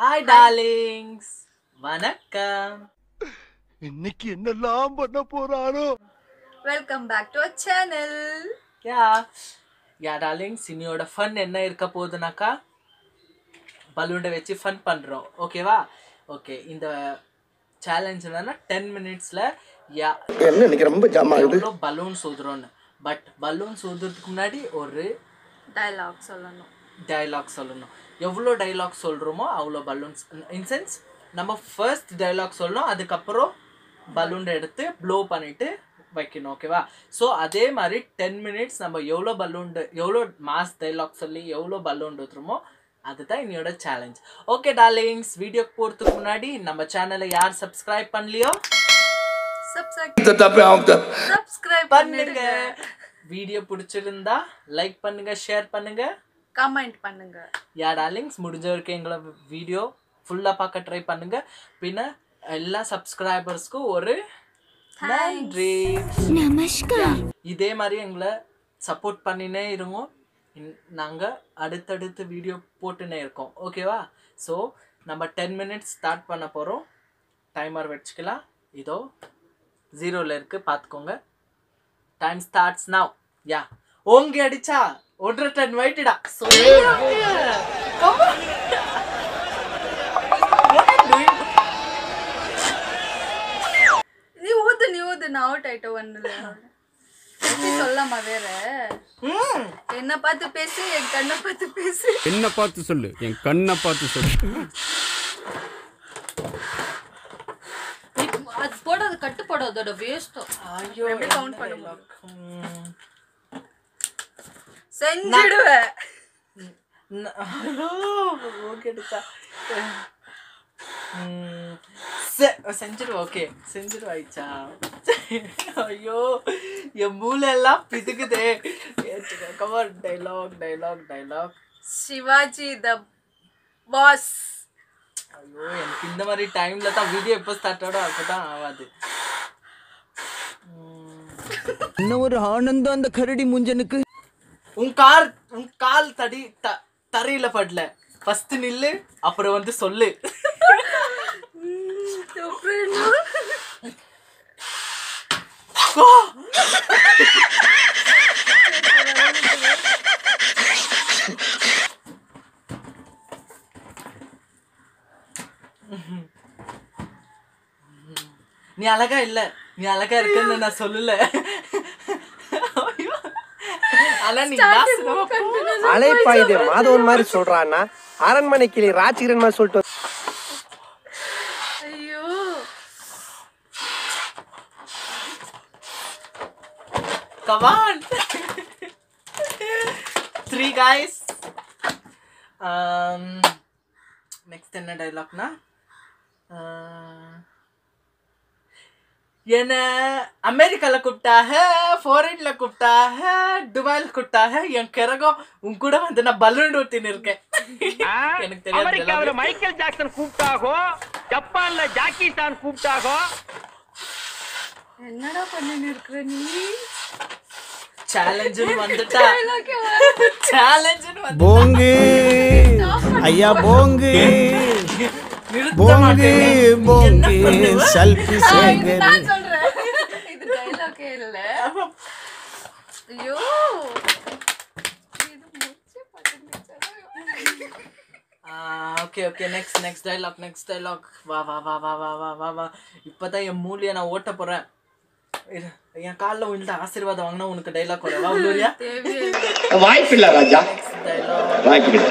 Hi darlings வணக்கம். இன்னைக்கு என்னெல்லாம் பண்ண போறாரோ welcome back to channel ya ya darlings இன்னையோட ஃபன் என்ன இருக்க போகுதுனாக்கா? பலூனை வச்சு ஃபன் பண்ணுறோம் ஓகேவா ஓகே இந்த சேலஞ்ச் என்னன்னா டென் மினிட்ஸில் யா என்ன இன்னைக்கு ரொம்ப ஜாம் பலூன் ஊதுறோன்னு பட் பலூன் ஊதுறதுக்கு முன்னாடி ஒரு டயலாக் சொல்லணும். டயலாக் சொல்லணும். எவ்வளோ டயலாக் சொல்கிறோமோ அவ்வளோ பலூன்ஸ் இன் சென்ஸ் நம்ம ஃபர்ஸ்ட் டயலாக் சொல்லணும் அதுக்கப்புறம் பலூன் எடுத்து ப்ளோ பண்ணிட்டு வைக்கணும் ஓகேவா ஸோ அதே மாதிரி டென் மினிட்ஸ் நம்ம எவ்வளோ பலூன் எவ்வளோ மாஸ் டைலாக் சொல்லி எவ்வளோ பலூன் ஊற்றுறோமோ அதுதான் என்னோட சேலஞ்ச் ஓகே டார்லிங்ஸ் வீடியோ போகிறதுக்கு முன்னாடி நம்ம சேனலை யார் சப்ஸ்கிரைப் பண்ணலையோ சப்ஸ்கிரைப் பண்ணுங்க. வீடியோ பிடிச்சிருந்தா லைக் பண்ணுங்க ஷேர் பண்ணுங்க. கமெண்ட் பண்ணுங்க. யா டார்லிங்ஸ் முடிஞ்ச வரைக்கும் எங்களை வீடியோ ஃபுல்லாக பார்க்க ட்ரை பண்ணுங்க. பின்ன எல்லா சப்ஸ்கிரைபர்ஸ்க்கும் ஒரு நன்றி. நமஸ்கார். இதே மாதிரி எங்களை சப்போர்ட் பண்ணினே இருங்க. நாங்கள் அடுத்தடுத்து வீடியோ போட்டுனே இருக்கோம். ஓகேவா ஸோ நம்ம டென் மினிட்ஸ் ஸ்டார்ட் பண்ண போகிறோம் டைமர் வச்சுக்கலாம். இதோ ஜீரோவில் இருக்குது பார்த்துக்கோங்க. டைம் ஸ்டார்ட்ஸ் நவ் யா ஓங்கி அடிச்சா ஒன்றரை டன் வெயிட்டுடா நீ ஊது நீ ஊது நான் அவுட் ஆயிட்ட ஒண்ணுல. சொல்லாமா வேற? என்ன பார்த்து பேசி என் கண்ணை பார்த்து பேசி. என்ன பார்த்து சொல்லு. என் கண்ணை பார்த்து சொல்லு. அது போடாது கட்டு போடாது அதோட வேஸ்டும் ஐயோ எப்படி count பண்ண என்ன ம். செஞ்சிடுவேன் ந- ஐயோ, ஓகேடுச்சா ம், செ- செஞ்சிருவா ஓகே. செஞ்சிருவாயிச்சா ஐயோ என் மூளை எல்லாம் பிதுக்குதே cover dialogue dialogue dialogue Sivaji the boss ஐயோ எனக்கு இந்த மாதிரி டைம்ல தான் வீடியோ எப்போ ஸ்டார்ட் ஆகும் அப்பதான் ஆகாது என்ன ஒரு ஆனந்தம் அந்த கரடி முஞ்சனுக்கு. உன் கார் உன் கால் தடி த தரையில படல. ஃபர்ஸ்ட் நில்லு அப்புறம் வந்து சொல்லு. நீ அழகா இல்ல. நீ அழகா இருக்குன்னு நான் சொல்லல ஐயோ. ஆனா நீ நாசமா போ. அலைப்பா இது மாதவன் மாதிரி சொல்றான்னா அரண்மனை கிளி ராஜகிரன் மாதிரி சொல்லிட்டு ஐயோ. Guys. Um, next என்ன டைலாக்னா என்ன அமெரிக்கால கூப்பிட்டாக ஃபாரின்ல கூப்பிட்டாக துபாயில கூப்பிட்டாக என் கிறகம் உன் கூட வந்து நான் பலூன் ஊத்தின்னு இருக்கேன். எனக்கு தெரியாது அமெரிக்காவில. மைக்கேல் ஜாக்சன் கூப்பிட்டாகோ? ஜப்பான்ல ஜாக்கி சான் கூப்பிட்டாகோ? என்னடா பண்ணின்னு இருக்கிற நீ? சேலஞ்சுன்னு வந்துட்டா. சேலஞ்சுன்னு போங்கு. ஐயா போங்கு. போங்கு போங்கு? சல்பி சேகர். இது டைலாக்கே இல்ல. ஐயோ. Okay okay next next dialogue next dialogue வா வா வா வா வா வா வா வா. இப்பதான் என் மூலியை நான் ஓட்ட போறேன். இரு, என் காலில் விழுந்த ஆசீர்வாதம் வாங்கினா உனக்கு டைலாக் வர வா உள்ளூரியா? தேவையே வாய்ப்பில்ல ராஜா. டைலாக் வாய்ப்பில்லை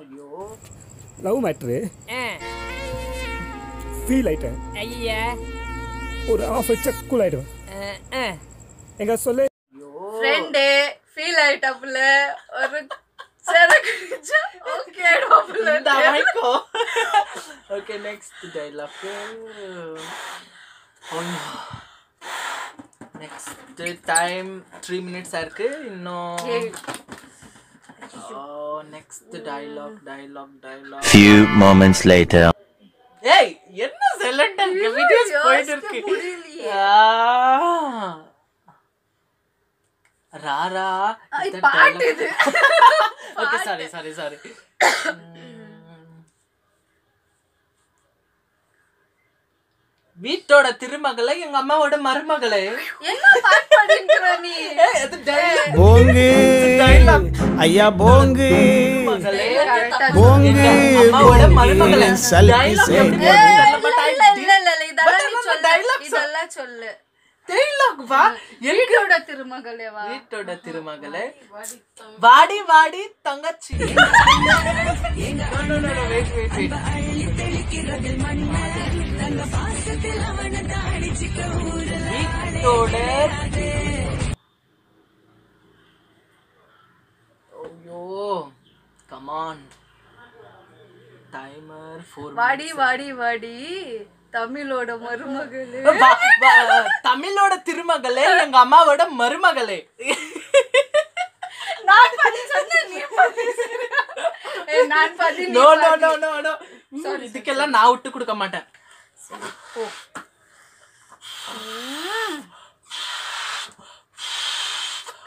ஐயோ லவ் மேட்ரு. ஃபீல் ஆயிட்டேன். ஐயா. ஒரு ஆஃப் வச்சா கூல் ஆயிடுவேன். எங்க சொல்லு. ஃப்ரெண்டே ஃபீல் ஆயிட்டாப்புல ஒரு okay next dialogue next time three minutes ஆயிருக்கு இன்னும் Oh, next dialogue, dialogue, dialogue. Few moments later. ಏಯ್ என்ன ಸೈಲೆಂಟ್ ಆಗಿ ವಿಡಿಯೋಸ್ போயிட்டு இருக்கு ராரா பாட்டு இது okay, sorry, sorry, sorry. Hmm. வீட்டோட திருமகளை எங்க அம்மாவோட மருமகளே. என்ன பாட்டு பாடிங்கிற நீ? ஏய், அது dialogue. போங்கு. ஐயா போங்கு. போங்கு மருமகளே. இதெல்லாம் சொல்லு. dialogue சொல். இதெல்லாம் சொல்லு. Dialogue வா? எனக்கு வீட்டோட திருமகளே வா. வீட்டோட திருமகளே. வாடி வாடி தங்கச்சி. ஐயோ கமான் டைமர் ஃபோர் வாடி வாடி வாடி. தமிழோட மருமகளே. தமிழோட திருமகளே எங்க அம்மாவோட மருமகளே. நான் பாதி சொன்னேன் நீ பாதி சொன்ன. ஏய், நான் பாதி நீ நோ நோ பாதி. நோ நோ நோ இதுக்கெல்லாம் நான் விட்டு கொடுக்க மாட்டேன்.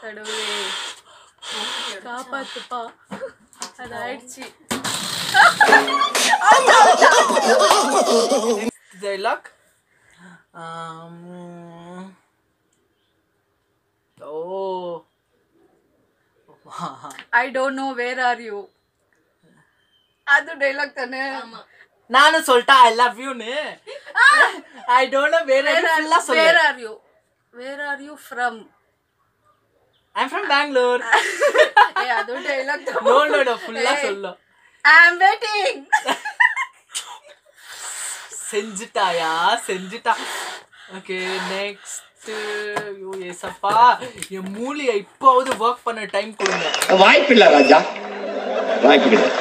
கடவுளே. காப்பாத்துப்பா. அது ஆயிடுச்சு. Dialogue oh I don't know where are you அது டைலாக் தானே? நானும் சொல்லிட்டேன் ஐ லவ் யூன்னு ஐ டோன்ட் நோ வேற ஃபுல்லா சொல்லு where are you where are you from I am from Bangalore ஏ அது டைலாக் நோ நோ நோ ஃபுல்லா சொல்லு. ஐ அம் வெயிட்டிங் செஞ்சுட்டாயா? செஞ்சுட்டா. ஓகே நெக்ஸ்ட் ஐயோ ஏசப்பா என் மூளையை இப்போவது ஒர்க் பண்ண டைம் கொடுங்க. வாய்ப்பில்லை ராஜா. வாய்ப்பு கிடையாது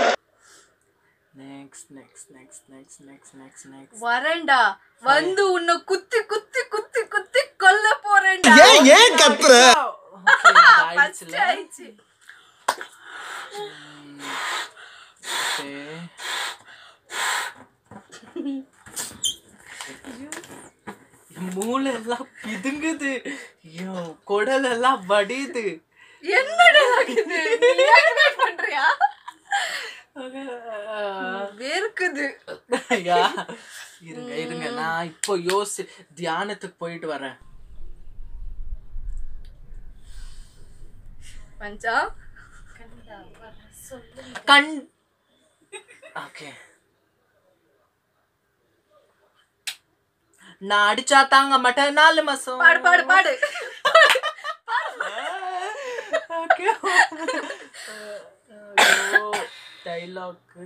next next next next next next next வரேன்டா. வந்து உன்னை குத்தி குத்தி குத்தி குத்தி கொல்ல போறேன்டா. ஏன் ஏன் கத்துற? ஆயிடுச்சுல ஆயிடுச்சு. மூளை எல்லாம் பிதுங்குது. ஐயோ குடல் எல்லாம் வடியுது என்ன டைலாக் இது நீ activate பண்றியா வேர்க்குது ஐயா இருங்க இருங்க. நான் இப்போ யோசி தியானத்துக்கு போயிட்டு வரேன். பஞ்சா? கண் ஓகே. நான் அடிச்சா தாங்க மாட்டேன் நாலு மாசம். பாடு பாடு பாடு. ஓகே. டைலாக்கு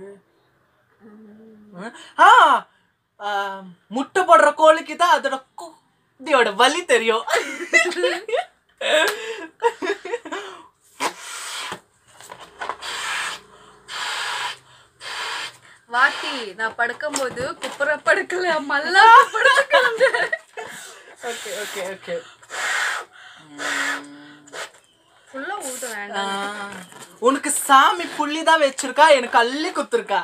ஆ ஆ, முட்டை போடுற கோழிக்கு தான் அதோட குட்டியோட வலி தெரியும். வாத்தி நான் படுக்கும்போது குப்புற படுக்கல மல்லா ஓகே ஓகே ஓகே. ஃபுல்லா ஊத வேண்டாம். உனக்கு சாமி புள்ளி தான் வச்சிருக்கா எனக்கு அள்ளி குத்துருக்கா.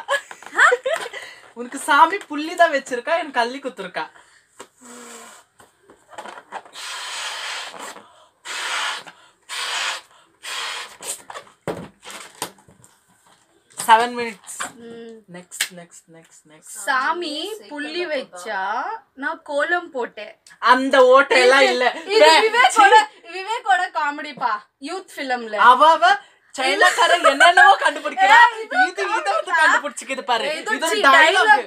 உனக்கு சாமி புள்ளி தான் வச்சிருக்கா எனக்கு அள்ளி குத்துருக்கா. Seven minutes next next next next சாமி புள்ளி வச்சா நான் கோலம் போட்டேன். அந்த ஓட்டையெல்லாம் இல்ல. இது விவேக்கோட விவேக்கோட காமெடிப்பா யூத் ஃபிலிம்ல அவ அவ சைனாக்காரன் என்னென்னவோ கண்டுபிடிக்கிறா இது இத வந்து கண்டுபிடிச்சுக்குது பாரு. இது ஒரு.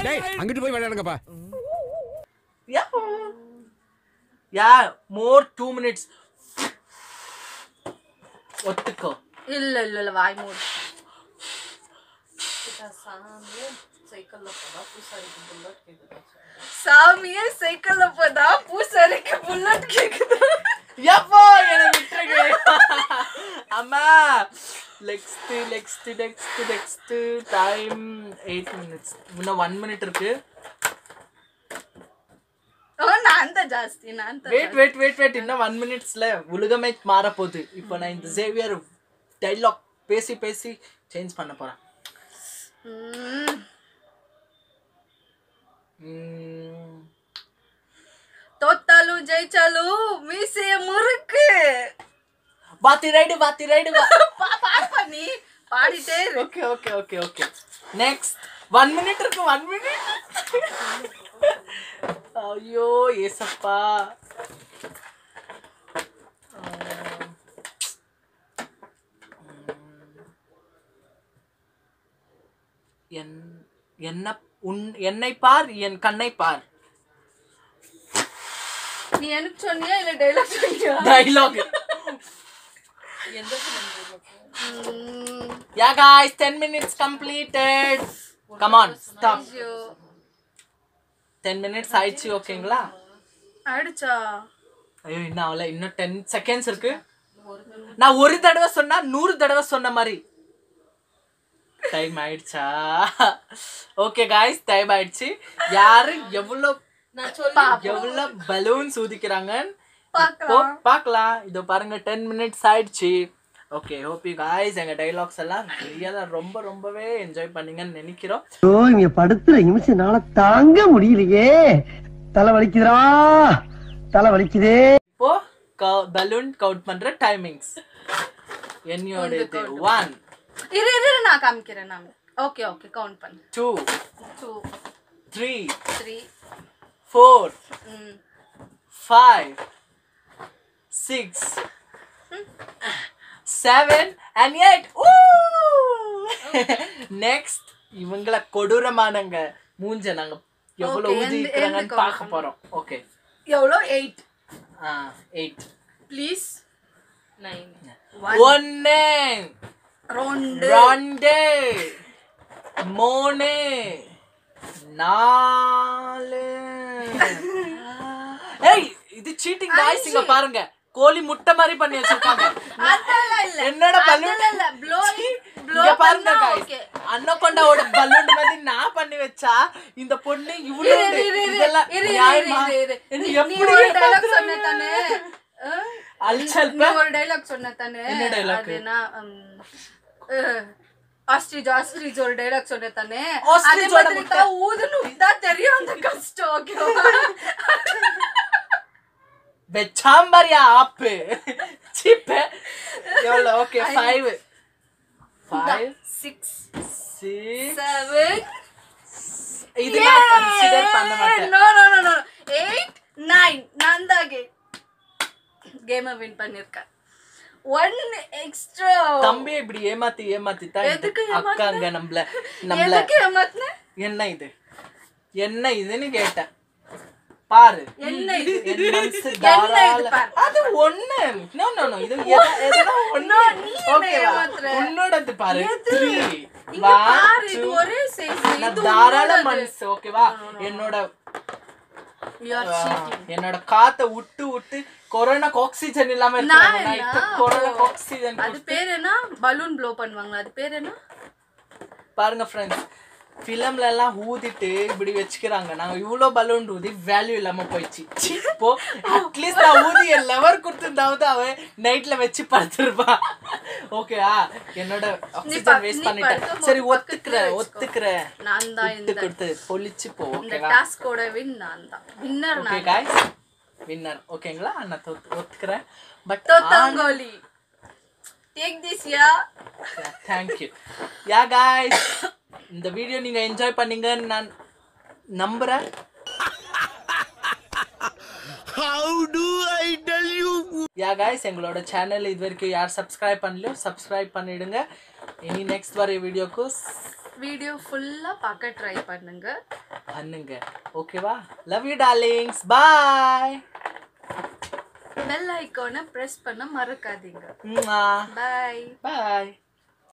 சரி. அங்கிட்டு போய் விளையாடுங்கப்பா. யா. யா மோர் டூ மினிட்ஸ் ஒத்துக்கோ. இல்ல இல்ல இல்ல வாய் மூடு. சாமியே சைக்கிள்ல போதா பூசாரிக்கு புல்லட் கேக்குது எப்போ என்ன விட்டுருங்க அம்மா next next next next time eight minutes இன்னும் ஒன் மினிட் இருக்கு. வெயிட் வெயிட் வெயிட் வெயிட் இன்னும் ஒன் மினிட்ஸ்ல உலகமே மாற போகுது இப்போ நான் இந்த சேவியர் டைலாக் பேசி பேசி சேஞ்ச் பண்ண ம், தோத்தாலும் ஜெயிச்சாலும் மீசைய முறுக்கு. பாத்தி ரைடு பாத்தி ரைடு நீ பாடிட்டே okay okay okay okay next one minute இருக்கு ஒன் மினிட் ஐயோ ஏசப்பா. என் என்ன உன் என்னை பார் என் கண்ணை பார். நீ எனக்கு சொன்னியா இல்ல டைலாக் சொன்னியா? Dialogue ya guys 10 minutes completed. Come on stop. ஐயோ 10 minutes ஆயிடுச்சு ஓகேங்களா? ஆயிடுச்சா? ஐயோ இன்னும் அவள இன்னும் டென் செகண்ட்ஸ் இருக்கு. நான் ஒரு தடவை சொன்னா நூறு தடவை சொன்ன மாதிரி. டைம் ஆயிடுச்சா? ஓகே காய்ஸ் டைம் ஆயிடுச்சு. யாரு எவ்வளோ எவ்வளோ பலூன்ஸ் ஊதிக்கிறாங்க பார்க்கலாம். இதோ பாருங்க டென் மினிட்ஸ் ஆயிடுச்சு. ஓகே ஹோப் யூ காய்ஸ் எங்க டைலாக்ஸ் எல்லாம் ரியலா ரொம்ப ரொம்பவே என்ஜாய் பண்ணீங்கன்னு நினைக்கிறோம். ஓ இங்க படுத்துற நிமிஷம்னால தாங்க முடியலையே. தலை வலிக்குதுடா. தலை வலிக்குதே. இப்போ பலூன் கவுண்ட் பண்ற டைமிங்ஸ் என்னோட இது ஒன் இரு இரு நான் காமிக்கிறேன் நான். ஓகே ஓகே கவுண்ட் பண்ணு. Two two three three four ம். Five, six, seven, and eight. Next இவங்கள கொடூரமானங்க மூஞ்ச நாங்க எவ்வளவு Okay, ஊதி எந்த- இருக்கிறாங்கன்னு எந்த பார்க்க போறோம். ஓகே எவ்வளோ எயிட் எயிட் ப்ளீஸ் நைன் ஒன்னு. ரெண்டு. ரெண்டு. மூணு. நாலு. ஏய் இது சீட்டிங் வாய்ஸ் இங்க பாருங்க. கோழி முட்டை மாதிரி பண்ணி வச்சிருக்காங்க என்னோட பலூன் பாருங்க. அன்னகொண்டாவோட பலூன் மாதிரி நான் பண்ணி வச்சா இந்த பொண்ணு இவ்வளவு எப்படி ஒரு ஏமாத்துறாங்க? சொன்ன தானே? ஆ? அழிச்சல் நீ ஒரு dialogue சொன்ன தானே? அது மாதிரி முட்டை. தான் ஊதணும் தான் தெரியும் அந்த கஷ்டம் ஓகேவா வெச்சாம்பரியா ஆப்பு சீப்பு எவ்வளவு okay five five six six seven இது நான் கன்சிடர் பண்ண மாட்டேன் no no no no eight nine நான் தான் கேமை வின் பண்ணிருக்கேன் ஒன் எக்ஸ்ட்ரா தம்பியை இப்படி ஏமாத்தி ஏமாத்தி தான் எதுக்கு? அக்காங்க நம்மள நம்மள. என்ன இது? என்ன இதுன்னு கேட்டேன். பாரு. என்ன இது? அது ஒண்ணு. நோ நோ நோ ஒண்ணு? உன்னோடது பாரு. தாராள. மனசு ஓகேவா என்னோட. என்னோட காத்த விட்டு விட்டு கொரோனாக்கு ஆக்சிஜன் இல்லாம? கொரோனாக்கு ஆக்சிஜன் அது பேர் என்ன? பலூன் ப்ளோ பண்ணுவாங்களா? அது பேர் என்ன? பாருங்க ஃப்ரெண்ட்ஸ் ஃபிலிம்ல எல்லாம் ஊதிட்டு இப்படி வச்சுக்கிறாங்க. நாங்க இவ்வளோ பலூன் ஊதி வேல்யூ இல்லாம போயிடுச்சு. ச்சீ, இப்போ அட்லீஸ்ட் நான் ஊதி என் லவர் கொடுத்துருந்தாவது அவன் நைட்ல வச்சு படுத்துருப்பா ஓகேவா என்னோட ஆக்சிஜன் வேஸ்ட் பண்ணிட்டேன். சரி ஒத்துக்கிறேன். ஒத்துக்கிறேன் நான் தான் இந்த கொடுத்து பொழிச்சு போ இந்த டாஸ்கோட வின் நான் தான். வின்னர் ஓகே காய்ஸ் வின்னர் ஓகேங்களா நான் ஒத்துக்கிறேன். But தோத்தாங்கோலி take this ya thank you ya guys இந்த வீடியோ நீங்க என்ஜாய் பண்ணீங்கன்னு நான் நம்புறேன். யா காய்ஸ் எங்களோட சேனல் இது வரைக்கும் யார் சப்ஸ்கிரைப் பண்ணலையோ சப்ஸ்கிரைப் பண்ணிடுங்க. இனி நெக்ஸ்ட் வர வீடியோக்கு வீடியோ ஃபுல்லா பார்க்க ட்ரை பண்ணுங்க. பண்ணுங்க. ஓகேவா love you darlings bye bell ஐகானை பிரஸ் பண்ண மறக்காதீங்க. பாய் பாய்